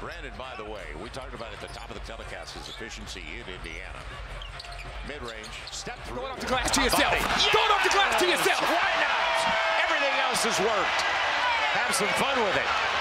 Brandon, by the way, we talked about at the top of the telecast his efficiency in Indiana. Mid-range, step through. Going off the glass to yourself. Going off the glass to yourself. Why not? Everything else has worked. Have some fun with it.